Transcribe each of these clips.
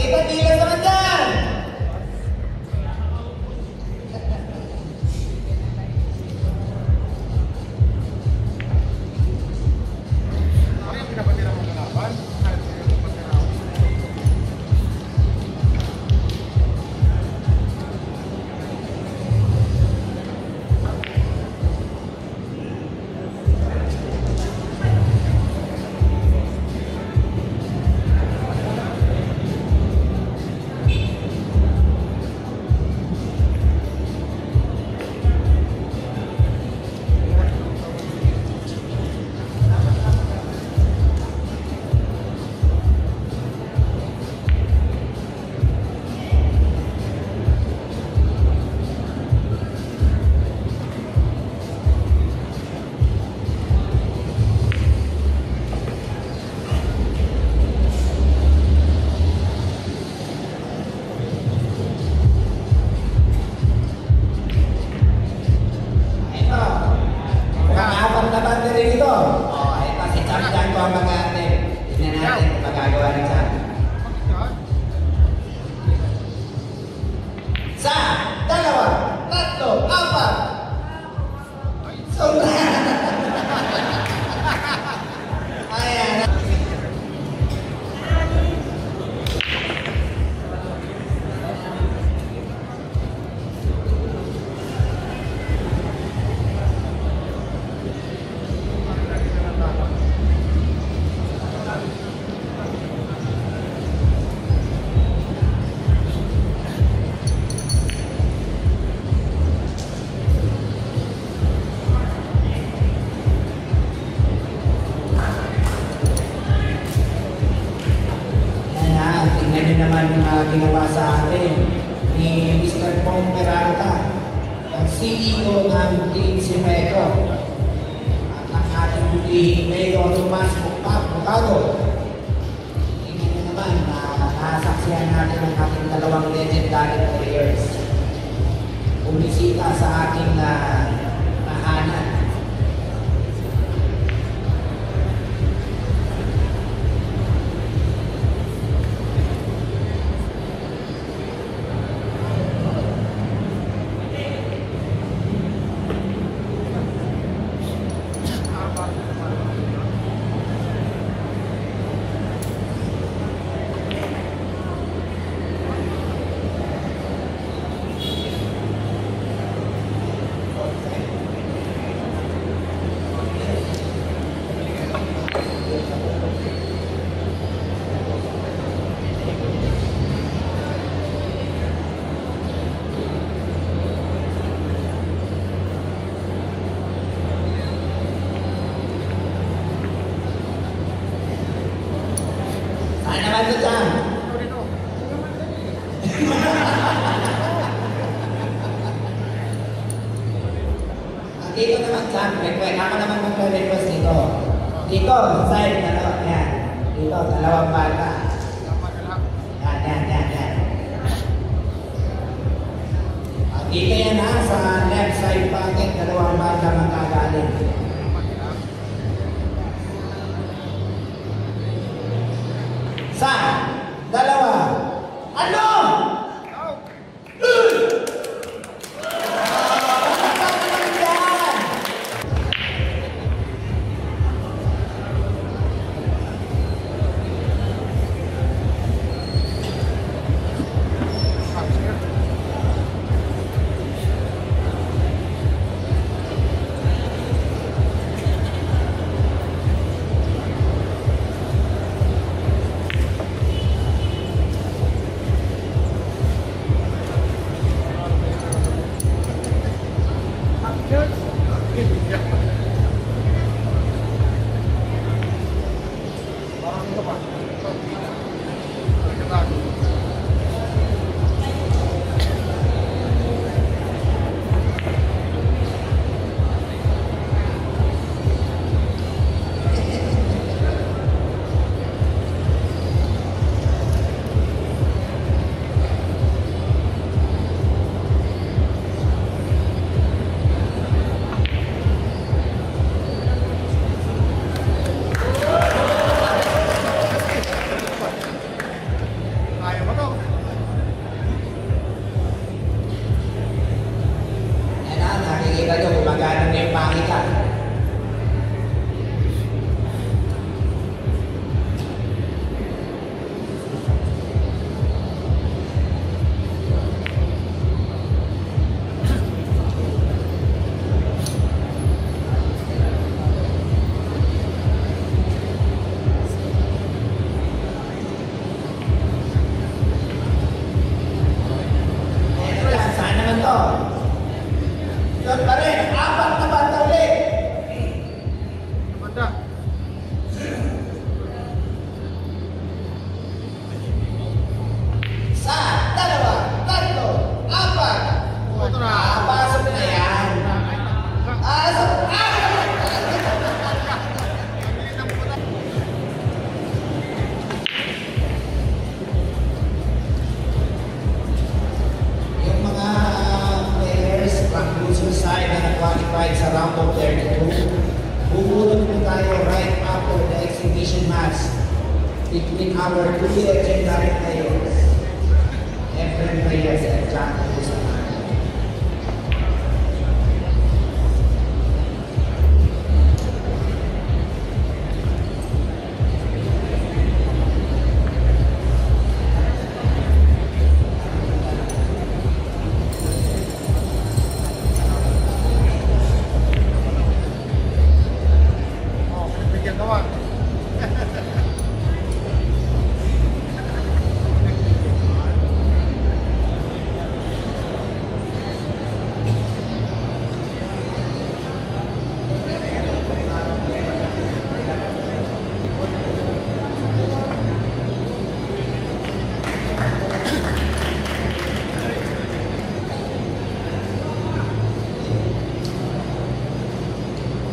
bêbada Peralta, ang CEO ng Team Simeco. At ang ating butihing Mayor Tomas Bukado. Tingnan nyo naman na nasaksihan natin ang ating dalawang legendary players. Bumisita sa ating uh, tahanan. Request. Ako naman magre-request dito. Dito, sa side, dalawa, yan. Dito, dalawang bata. Yan, yan, yan, yan. Dito yan ha, sa left side pocket, dalawang bata magkagaling.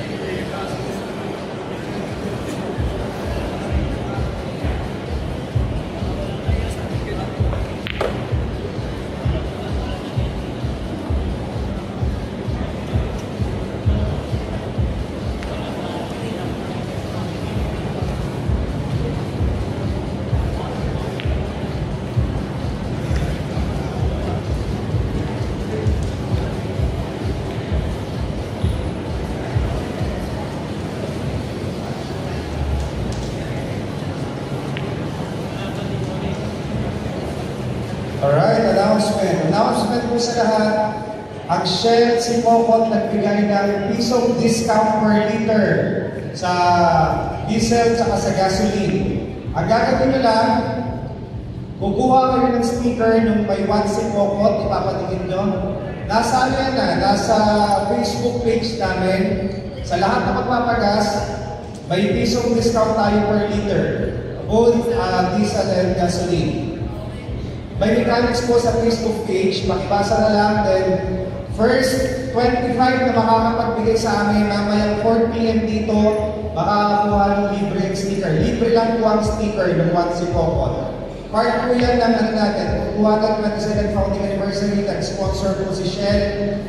確かに。Announcement. Announcement po sa lahat. Ang Shell si Mokot nagbigay ng pisong discount per liter sa diesel at sa gasoline. Ang gagawin nyo lang, kukuha kayo ng sticker nung may one si Mokot, ipapatingin nyo. Nasa ano na, nasa Facebook page namin. Sa lahat ng magpapagas, May pisong discount tayo per liter, both uh, diesel and gasoline. May mechanics po sa Facebook page, makibasa na lang, then first 25 na makakapagbigay sa amin, mamayang 4 p.m. dito, makakakuha ng libre sticker. Libre lang po ang sticker ng One Si Popon. Part po yan ng ano natin, kukuha ng 22nd founding anniversary, nag-sponsor po si Shell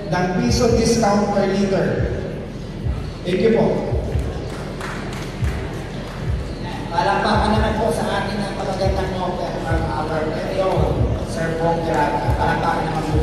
ng piso discount per liter. Thank you po. Palakpakan naman po sa ating napakagandang offer from our very own Sir Pong Pirata. Palakpakan naman po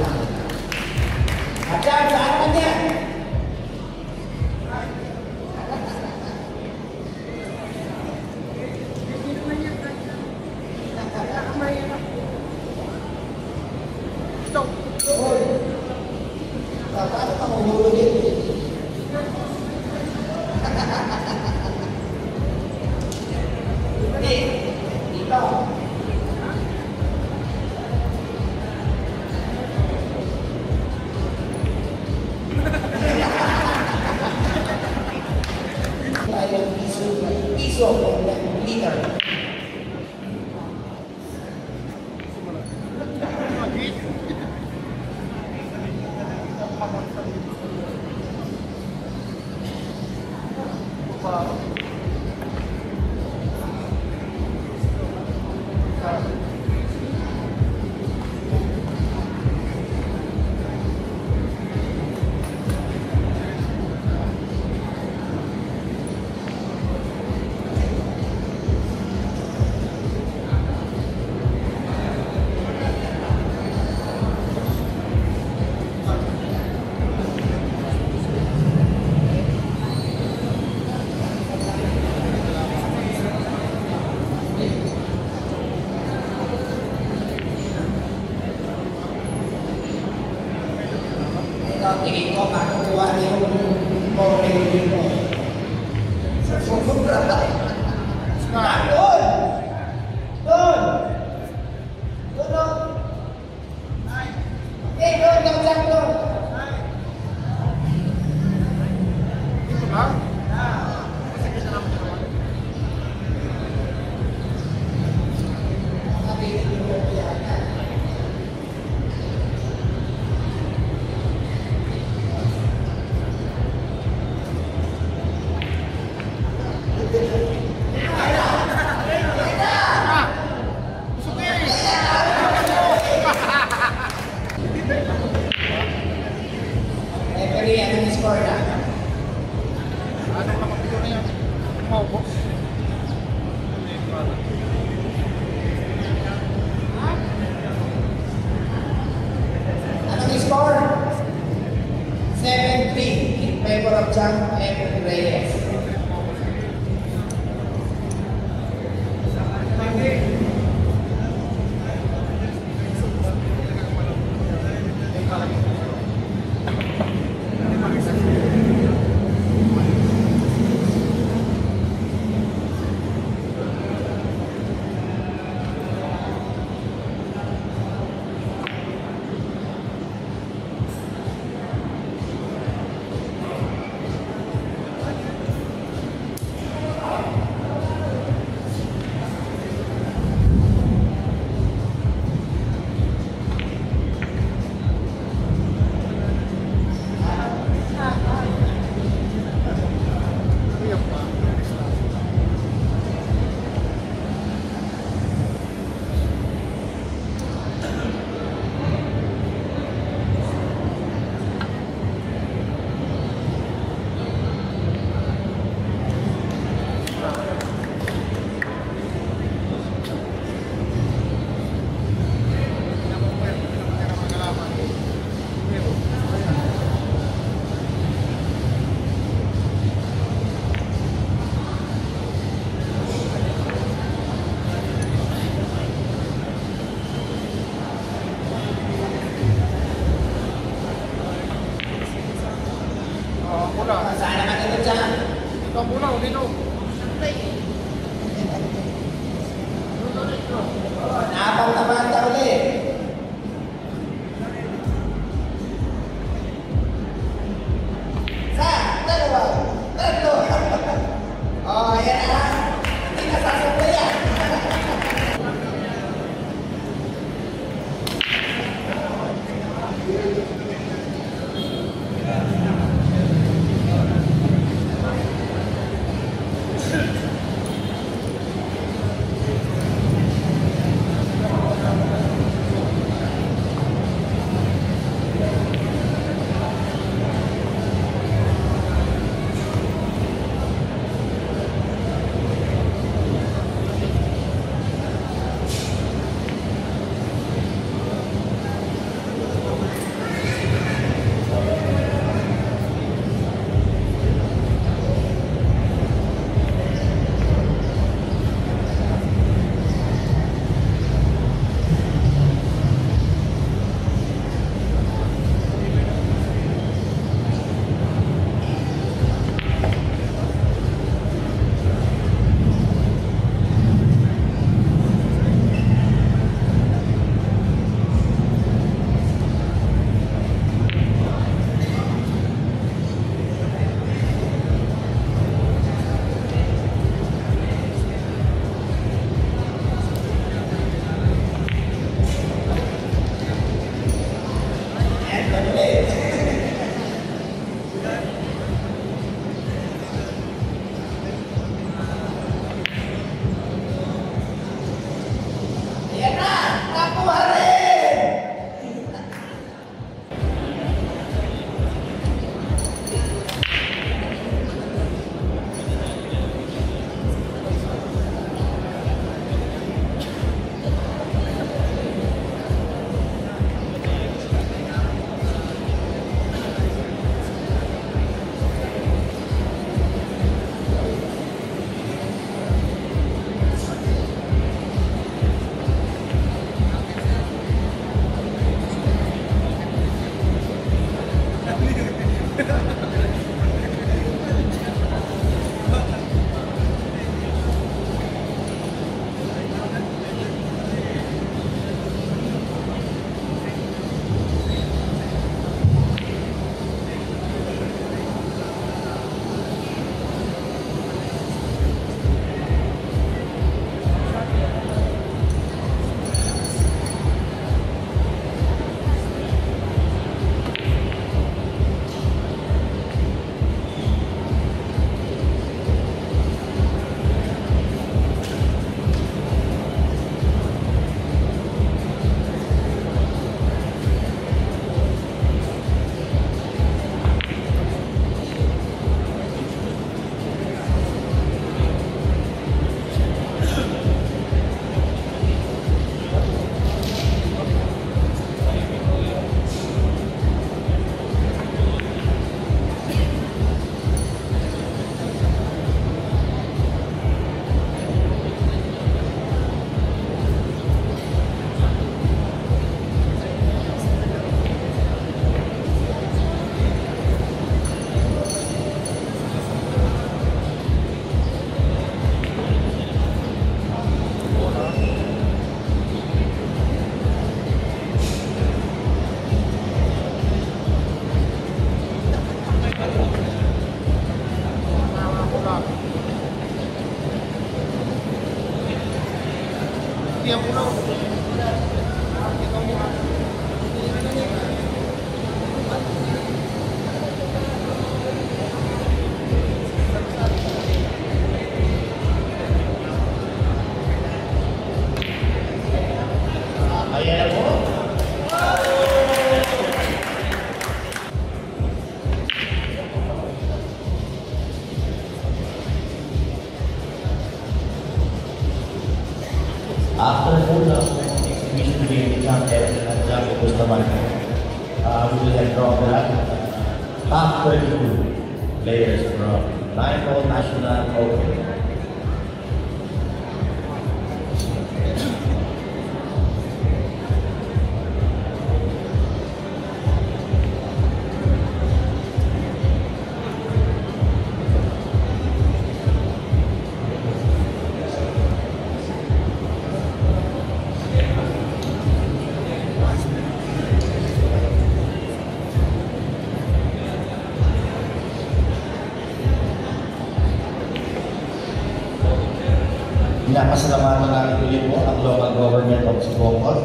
Pinapasalamatan namin ulit po ang local government of Subokot,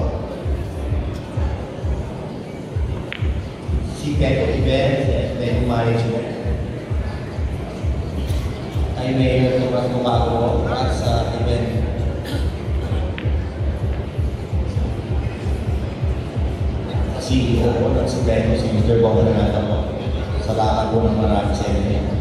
si Pepe Iber, si Pepe Management, ay mayor ng Bagumako at sa event. CEO ko ng Supremo, si Mr. Bongo Nagatapo. Salamat po ng marami sa inyo.